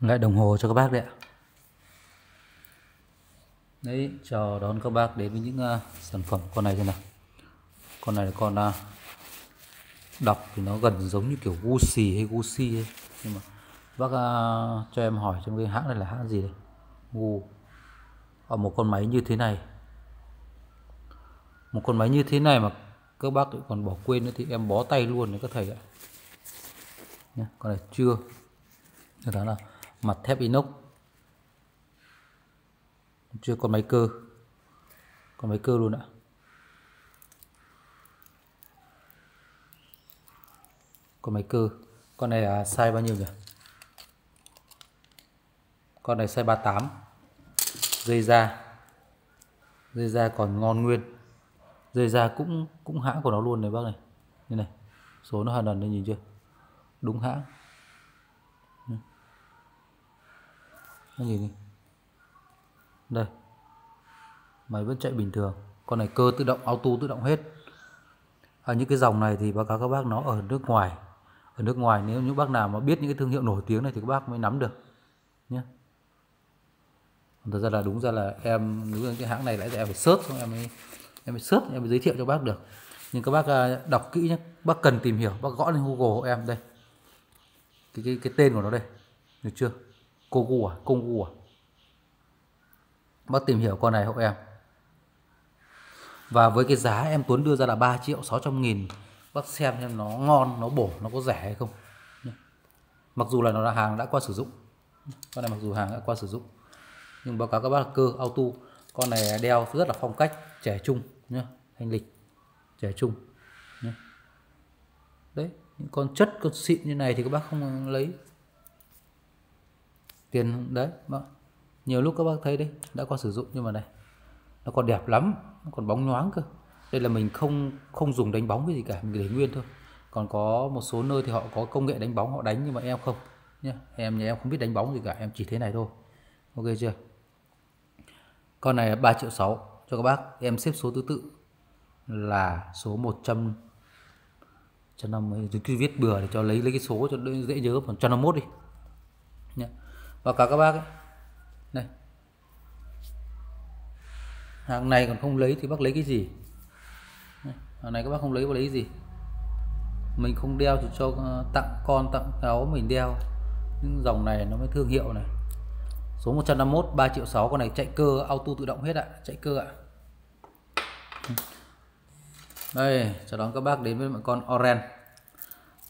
lại đồng hồ cho các bác đấy ạ. Đấy chào đón các bác đến với những uh, sản phẩm con này xem nào. Con này là con uh, đọc thì nó gần giống như kiểu Gucci hay Gucci ấy. nhưng mà bác uh, cho em hỏi trong cái hãng này là hãng gì đây? Gu. Ở một con máy như thế này. Một con máy như thế này mà các bác còn bỏ quên nữa thì em bó tay luôn đấy các thầy ạ. Nhé con này chưa. Đó là mặt thép inox. Chưa còn máy cơ. Còn máy cơ luôn ạ. Còn máy cơ. Con này là size bao nhiêu nhỉ? Con này size 38 dây da. Dây da còn ngon nguyên. Dây da cũng cũng hãng của nó luôn này bác này. Như này. Số nó hoàn toàn đây nhìn chưa? Đúng hãng. Nó nhìn đi? Đây. Máy vẫn chạy bình thường. Con này cơ tự động auto tự động hết. Ở những cái dòng này thì báo cáo các bác nó ở nước ngoài. Ở nước ngoài nếu những bác nào mà biết những cái thương hiệu nổi tiếng này thì các bác mới nắm được nhé. Thật ra là đúng ra là em nếu cái hãng này lại em phải sớt xong em mới em mới sớt em mới giới thiệu cho bác được. Nhưng các bác à, đọc kỹ nhé. Bác cần tìm hiểu bác gõ lên google hộ em đây. Cái cái, cái tên của nó đây. Được chưa? Kogu à? Kongu à? Bác tìm hiểu con này hộ em. Và với cái giá em Tuấn đưa ra là 3 triệu 600 nghìn, bác xem xem nó ngon, nó bổ, nó có rẻ hay không. Mặc dù là nó là hàng đã qua sử dụng. Con này mặc dù hàng đã qua sử dụng. Nhưng báo cáo các bác là cơ, auto. Con này đeo rất là phong cách, trẻ trung, nhá, thanh lịch, trẻ trung, nhá. đấy, những con chất, con xịn như này thì các bác không lấy tiền, đấy vâng. nhiều lúc các bác thấy đấy, đã qua sử dụng nhưng mà này, nó còn đẹp lắm, nó còn bóng nhoáng cơ. Đây là mình không không dùng đánh bóng cái gì cả, mình để nguyên thôi. Còn có một số nơi thì họ có công nghệ đánh bóng, họ đánh nhưng mà em không nhé em, nhà em không biết đánh bóng gì cả, em chỉ thế này thôi. Ok chưa? Con này 3 triệu 6 cho các bác em xếp số thứ tự là số 100 150 cứ viết bừa để cho lấy lấy cái số cho dễ nhớ 151 đi và cả các bác ấy. này. Hàng này còn không lấy thì bác lấy cái gì? Hàng này các bác không lấy, bác lấy cái gì? Mình không đeo thì cho ờ, tặng con, tặng cháu mình đeo. Những dòng này nó mới thương hiệu này. Số 151 3 triệu 6 con này chạy cơ, auto tự động hết ạ, chạy cơ ạ. Đây, chào đón các bác đến với con orange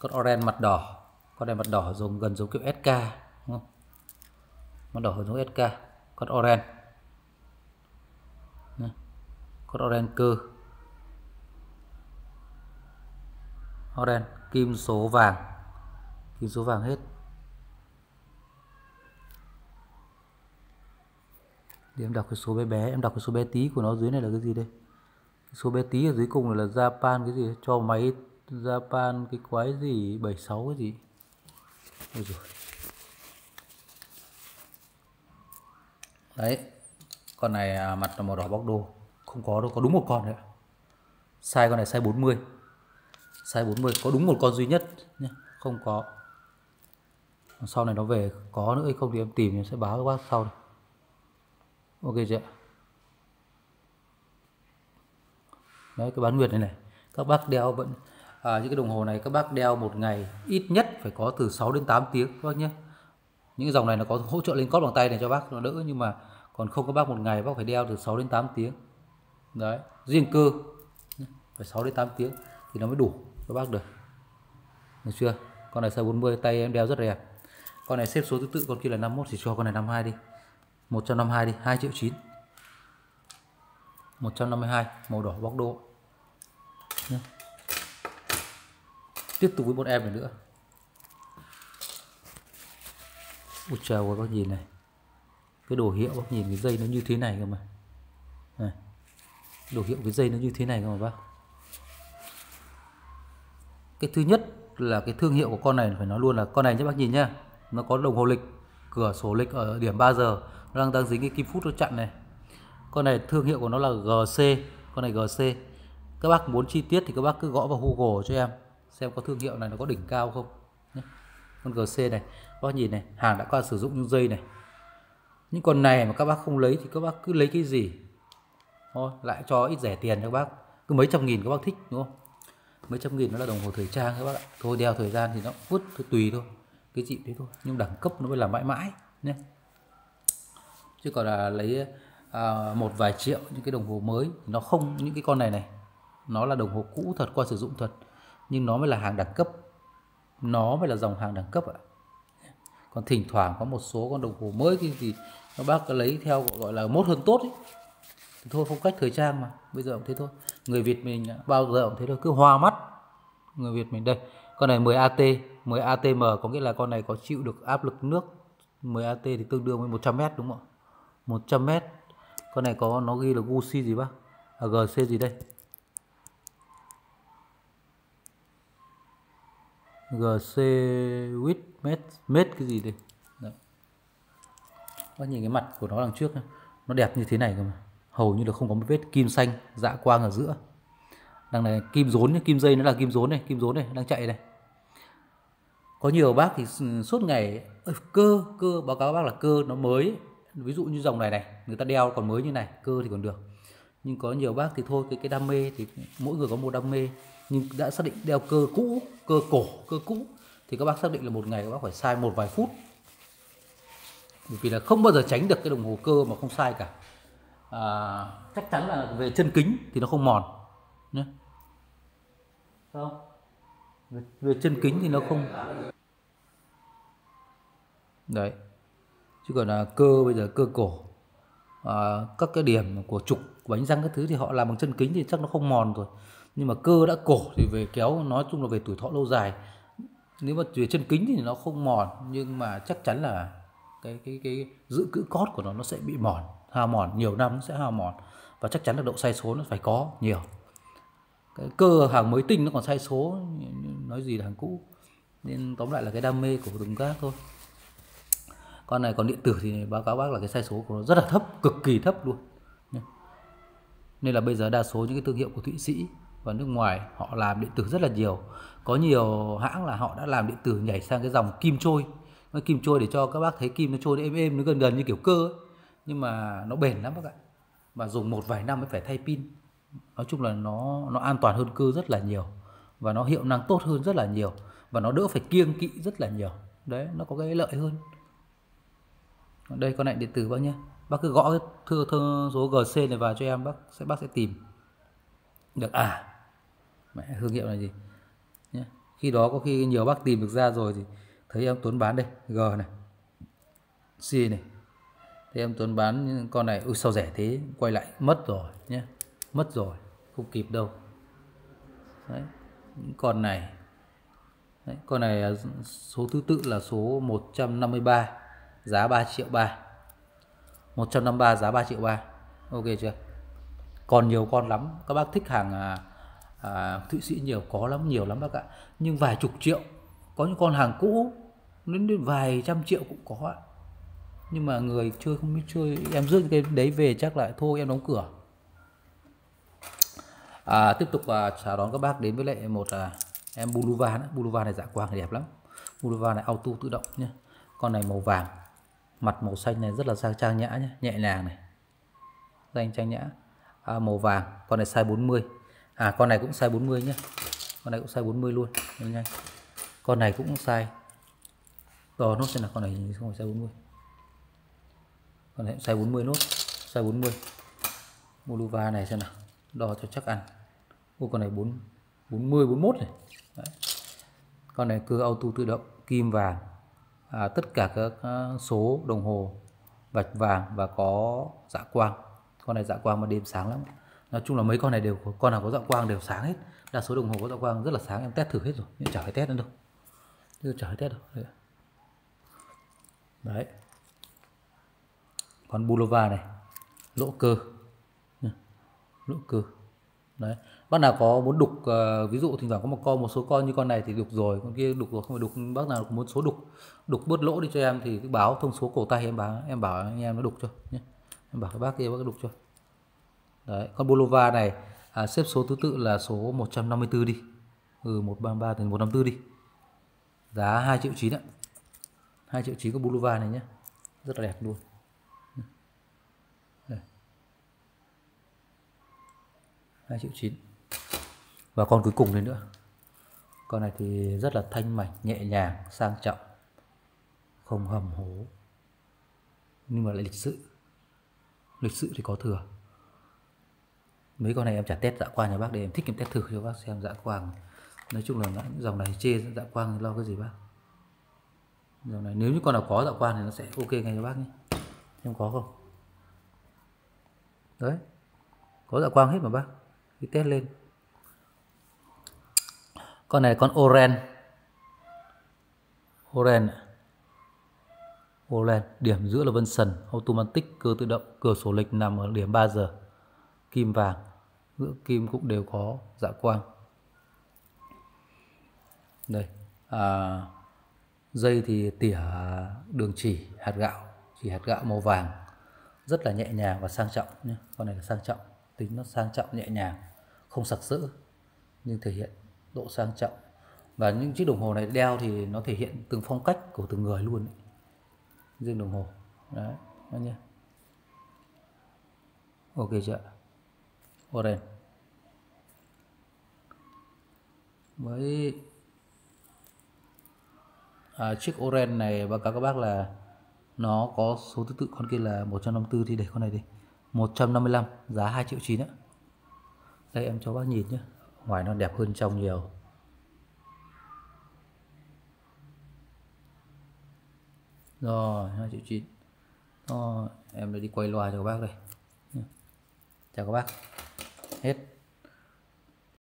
con orange mặt đỏ. Con này mặt đỏ, dùng, gần giống kiểu SK đúng không? Mặt đỏ xuống SK con orange con orange cơ. Orange kim số vàng. Kim số vàng hết. Để em đọc cái số bé bé, em đọc cái số bé tí của nó dưới này là cái gì đây? Cái số bé tí ở dưới cùng là Japan, cái gì? Cho máy Japan, cái quái gì? 76 cái gì? Ôi rồi. Đấy con này à, mặt là màu đỏ bóc đồ không có đâu có đúng một con đấy size con này size 40 size 40 có đúng một con duy nhất nhé không có. Sau này nó về có nữa hay không thì em tìm em sẽ báo các bác sau này. Ok chưa đấy cái bán nguyệt này này các bác đeo vẫn à, những cái đồng hồ này các bác đeo một ngày ít nhất phải có từ 6 đến 8 tiếng các bác nhé những cái dòng này nó có hỗ trợ lên cót bằng tay này cho bác nó đỡ, nhưng mà còn không có bác một ngày bác phải đeo từ 6 đến 8 tiếng. Đấy, riêng cơ, phải 6 đến 8 tiếng thì nó mới đủ cho bác được. Được chưa? Con này size 40 tay em đeo rất đẹp. Con này xếp số thứ tự, con kia là 51 thì cho con này 52 đi. 152 đi 2 triệu 9 152 màu đỏ bóc độ Nhé. tiếp tục với một em này nữa. Ôi trời bác nhìn này. Cái đồ hiệu, bác nhìn cái dây nó như thế này cơ mà. Này. đồ hiệu cái dây nó như thế này cơ mà bác. Cái thứ nhất là cái thương hiệu của con này phải nói luôn là con này nhé bác nhìn nhá. Nó có đồng hồ lịch, cửa sổ lịch ở điểm 3 giờ. Nó đang đang dính cái kim phút nó chặn này. Con này thương hiệu của nó là GC con này GC các bác muốn chi tiết thì các bác cứ gõ vào Google cho em, xem có thương hiệu này nó có đỉnh cao không nhé con GC này. Các bác nhìn này hàng đã qua sử dụng những dây này. Những con này mà các bác không lấy thì các bác cứ lấy cái gì? Thôi lại cho ít rẻ tiền cho các bác. Cứ mấy trăm nghìn các bác thích đúng không? Mấy trăm nghìn nó là đồng hồ thời trang các bác ạ. Thôi đeo thời gian thì nó vứt thôi tùy thôi. Cái gì thế thôi. Nhưng đẳng cấp nó mới là mãi mãi nhé. Chứ còn là lấy à, một vài triệu những cái đồng hồ mới nó không những cái con này này nó là đồng hồ cũ thật qua sử dụng thật. Nhưng nó mới là hàng đẳng cấp nó mới là dòng hàng đẳng cấp ạ. Còn thỉnh thoảng có một số con đồng hồ mới thì, gì các bác lấy theo gọi là mốt hơn tốt ấy. thì thôi phong cách thời trang mà bây giờ cũng thế thôi. Người Việt mình à, bao giờ cũng thế thôi cứ hoa mắt. Người Việt mình đây con này 10 AT 10 ATM có nghĩa là con này có chịu được áp lực nước. 10 AT thì tương đương với 100 mét đúng không ạ? 100 mét. Con này có nó ghi là Gucci gì bác? À, GC gì đây? GC with mét mét cái gì đây? Đấy. Bác nhìn cái mặt của nó đằng trước này. nó đẹp như thế này cơ mà. Hầu như là không có một vết kim xanh dạ quang ở giữa. Đằng này kim rốn nhé kim dây nó là kim rốn này, kim rốn này, đang chạy này. Có nhiều bác thì suốt ngày cơ cơ, báo cáo bác là cơ nó mới. Ví dụ như dòng này này, người ta đeo còn mới như này, cơ thì còn được. Nhưng có nhiều bác thì thôi, cái cái đam mê thì mỗi người có một đam mê nhưng đã xác định đeo cơ cũ cơ cổ cơ cũ thì các bác xác định là một ngày các bác phải sai một vài phút. Bởi vì là không bao giờ tránh được cái đồng hồ cơ mà không sai cả. À, chắc chắn là về chân kính thì nó không mòn nhé. Không? Về, về chân kính thì nó không. Đấy. Chứ còn là cơ bây giờ cơ cổ à, các cái điểm của trục bánh răng các thứ thì họ làm bằng chân kính thì chắc nó không mòn rồi nhưng mà cơ đã cổ thì về kéo, nói chung là về tuổi thọ lâu dài. Nếu mà về chân kính thì nó không mòn, nhưng mà chắc chắn là cái cái cái giữ cữ cót của nó nó sẽ bị mòn, hao mòn. Nhiều năm nó sẽ hao mòn. Và chắc chắn là độ sai số nó phải có nhiều. Cái cơ hàng mới tinh nó còn sai số, nói gì là hàng cũ. Nên tóm lại là cái đam mê của từng các thôi. Con này còn điện tử thì báo cáo bác là cái sai số của nó rất là thấp, cực kỳ thấp luôn. Nên là bây giờ đa số những cái thương hiệu của thụy sĩ và nước ngoài họ làm điện tử rất là nhiều. Có nhiều hãng là họ đã làm điện tử nhảy sang cái dòng kim trôi. Nó kim trôi để cho các bác thấy kim nó trôi êm êm nó gần gần như kiểu cơ ấy. nhưng mà nó bền lắm các bạn và dùng một vài năm mới phải thay pin. Nói chung là nó nó an toàn hơn cơ rất là nhiều. Và nó hiệu năng tốt hơn rất là nhiều. Và nó đỡ phải kiêng kỵ rất là nhiều. Đấy nó có cái lợi hơn. Đây con này điện tử bác nhé. Bác cứ gõ cái thư, thư số GC này vào cho em bác sẽ bác sẽ tìm. Được à mẹ thương hiệu này gì? Nhé khi đó có khi nhiều bác tìm được ra rồi thì thấy em Tuấn bán đây G này C này. Thấy em Tuấn bán con này ui sao rẻ thế? Quay lại mất rồi nhé mất rồi không kịp đâu. Đấy những con này đấy, con này số thứ tự là số 153 giá 3 triệu 3 153 giá 3 triệu 3 ok chưa? Còn nhiều con lắm. Các bác thích hàng à, à, thụy sĩ nhiều có lắm nhiều lắm bác ạ. Nhưng vài chục triệu có những con hàng cũ đến, đến vài trăm triệu cũng có ạ. Nhưng mà người chơi không biết chơi em rước cái đấy về chắc lại thôi em đóng cửa. À, tiếp tục à, chào đón các bác đến với lại một à, em Buluva nữa. Buluva này dạ quang này đẹp lắm. Buluva này auto tự động nhé con này màu vàng mặt màu xanh này rất là sang trang nhã nhé nhẹ nhàng này danh trang nhã. À, màu vàng con này size 40 à con này cũng size 40 nhé con này cũng size 40 luôn nhanh con này cũng size to nốt xem là con này không phải size 40 con này cũng size 40 nốt size 40 Moluva này xem nào đo cho chắc ăn. Ô, con này 4 40 41 này. Đấy. con này cơ auto tự động kim vàng. À, tất cả các số đồng hồ vạch vàng và có dạ quang. Con này dạ quang mà đêm sáng lắm nói chung là mấy con này đều con nào có dạng quang đều sáng hết. Đa số đồng hồ có dạng quang rất là sáng em test thử hết rồi. Nhưng chả phải test nữa đâu. Chứ chả phải test đâu. Đấy, đấy. con Bulova này. Lỗ cơ. Lỗ cơ. Đấy. Bác nào có muốn đục uh, ví dụ thỉnh thoảng có một con một số con như con này thì đục rồi con kia đục rồi không phải đục bác nào có muốn số đục đục bớt lỗ đi cho em thì cứ báo thông số cổ tay em báo em bảo anh em nó đục cho nhé em bảo các bác kia bác đục cho đấy con Bolova này à, xếp số thứ tự là số 154 đi. Ừ 133 đến 154 đi. Giá 2 triệu 9 ạ. 2 triệu 9 của Boulevard này nhé. Rất là đẹp luôn. Đây. 2 triệu 9 và con cuối cùng đây nữa. Con này thì rất là thanh mảnh nhẹ nhàng sang trọng. Không hầm hố. Nhưng mà lại lịch sự. Lịch sự thì có thừa mấy con này em trả test dạ quang nhà bác, để em thích em test thử cho bác xem dạ quang. Nói chung là dòng này chê dạ quang lo cái gì bác? Dòng này, nếu như con nào có dạ quang thì nó sẽ ok ngay cho bác nhé. Em có không? Đấy, có dạ quang hết mà bác. Đi test lên. Con này con oren. Oren oren, điểm giữa là vân sần, automatic, cơ tự động, cửa sổ lịch nằm ở điểm 3 giờ kim vàng giữa kim cũng đều có dạ quang. Đây à, dây thì tỉa đường chỉ hạt gạo chỉ hạt gạo màu vàng. Rất là nhẹ nhàng và sang trọng nhé. Con này là sang trọng tính nó sang trọng nhẹ nhàng không sặc sỡ nhưng thể hiện độ sang trọng. Và những chiếc đồng hồ này đeo thì nó thể hiện từng phong cách của từng người luôn ấy. riêng đồng hồ. Đấy nhé. Ok chưa orange với à, chiếc orange này báo cáo các bác là nó có số thứ tự con kia là 154 thì để con này đi. 155 giá 2 triệu 9 á. Đây em cho bác nhìn nhé ngoài nó đẹp hơn trong nhiều. Rồi 2 triệu 9 rồi em đã đi quay loa cho các bác đây. Chào các bác hết.